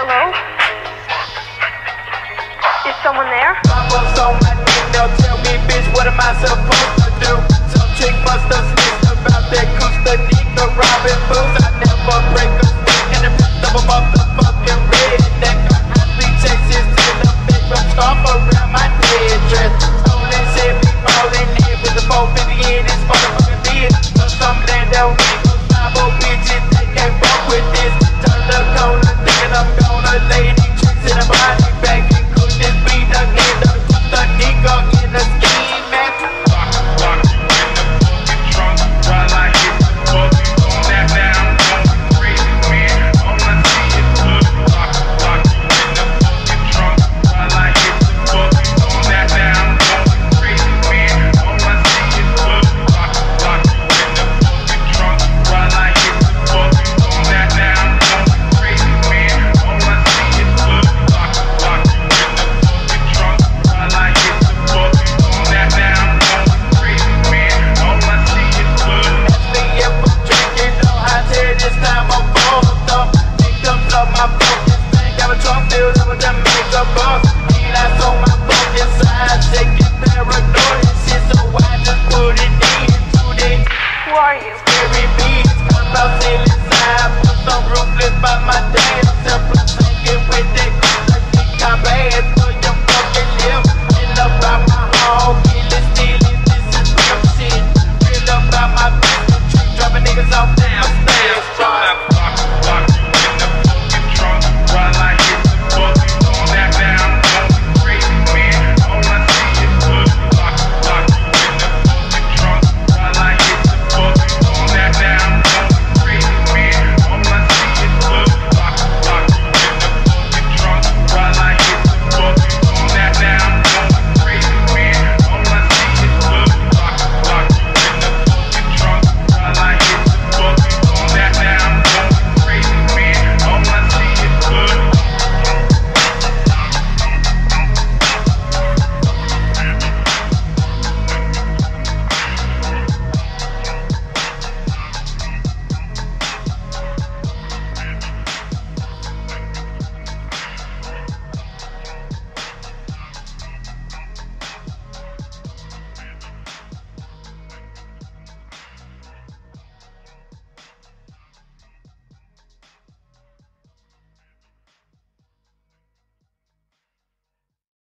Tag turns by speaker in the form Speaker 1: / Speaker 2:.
Speaker 1: Hello? Is someone there?
Speaker 2: eyes
Speaker 1: Who are you?
Speaker 2: Scary beats Come out till it's time. Put ruthless by my damn self Plus with that I think I'm bad So you fucking live about my home Kill this is real about my business Dropping niggas off downstairs. Try to fuck, fuck.
Speaker 1: You in the trunk Run like